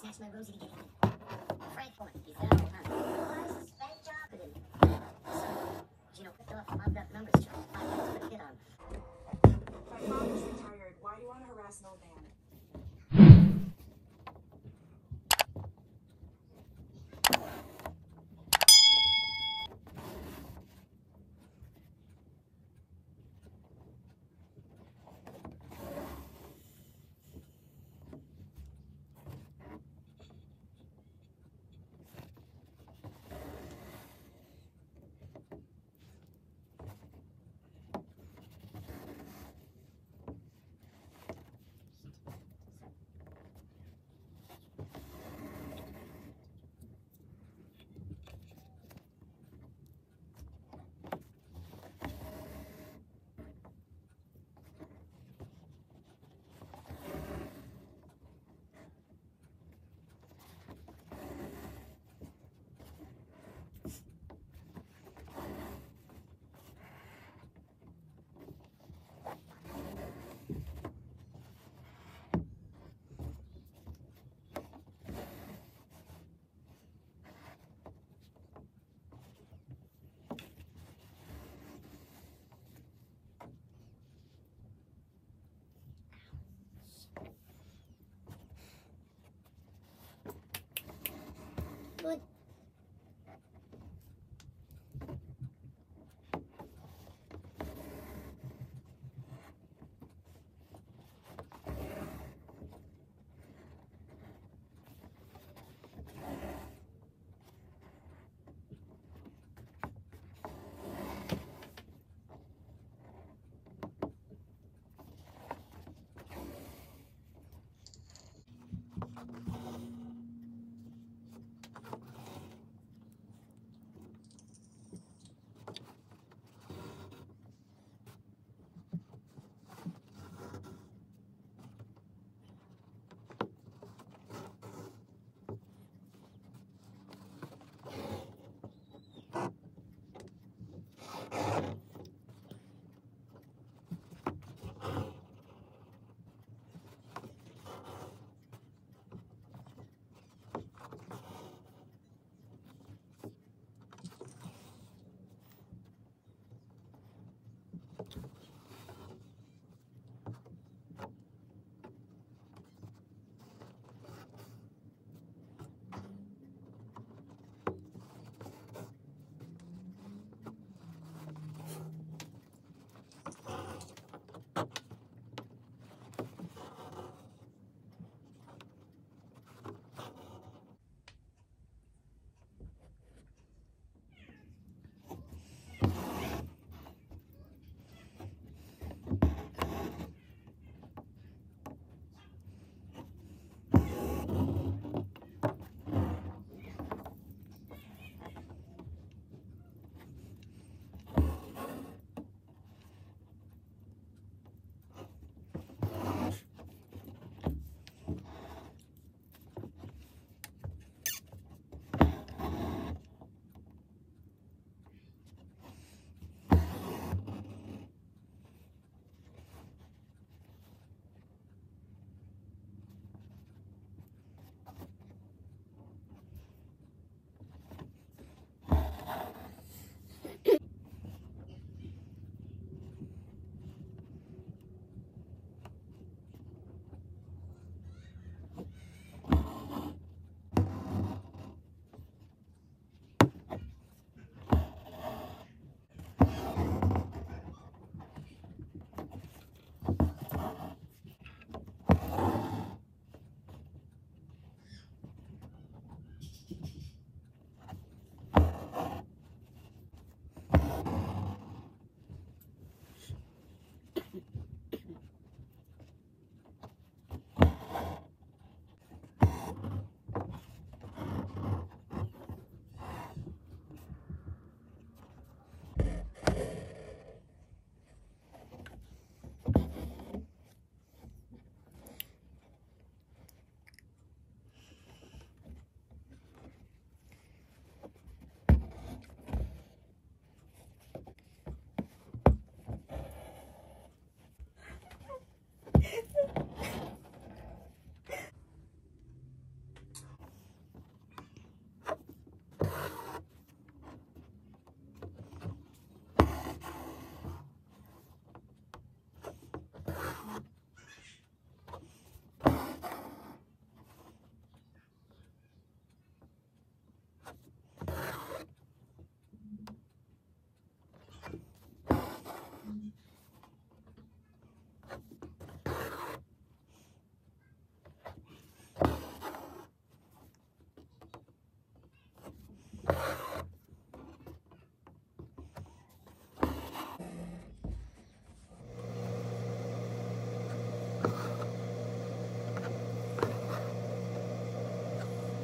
ask my Rosie to get in. Frank Point, he's all the time. Oh, I suspect job with him. So, you know, fill up a mugged up numbers chart.